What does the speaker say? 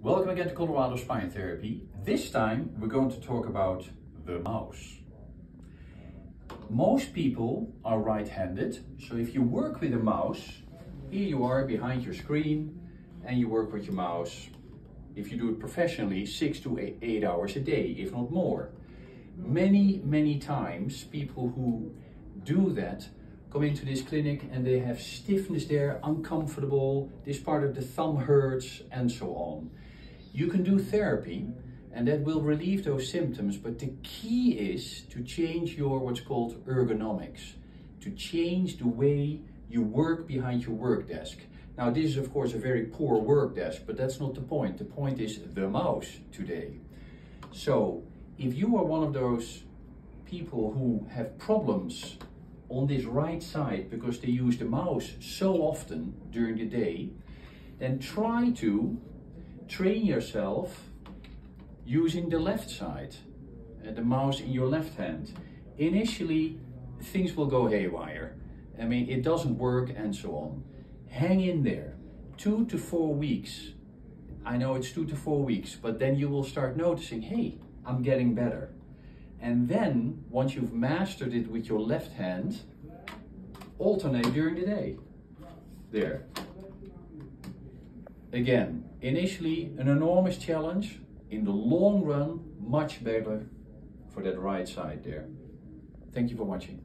Welcome again to Colorado Spine Therapy. This time we're going to talk about the mouse. Most people are right-handed, so if you work with a mouse, here you are behind your screen and you work with your mouse, if you do it professionally, six to eight, hours a day, if not more. Many, many times people who do that come into this clinic and they have stiffness there, uncomfortable, this part of the thumb hurts and so on. You can do therapy and that will relieve those symptoms, but the key is to change your what's called ergonomics, to change the way you work behind your work desk. Now this is of course a very poor work desk, but that's not the point. The point is the mouse today. So if you are one of those people who have problems on this right side because they use the mouse so often during the day, then try to train yourself using the left side, uh, the mouse in your left hand. Initially, things will go haywire. I mean, it doesn't work and so on. Hang in there. Two to four weeks. I know it's two to four weeks, but then you will start noticing, hey, I'm getting better. And then, once you've mastered it with your left hand, alternate during the day. There. Again, initially an enormous challenge, in the long run, much better for that right side there. Thank you for watching.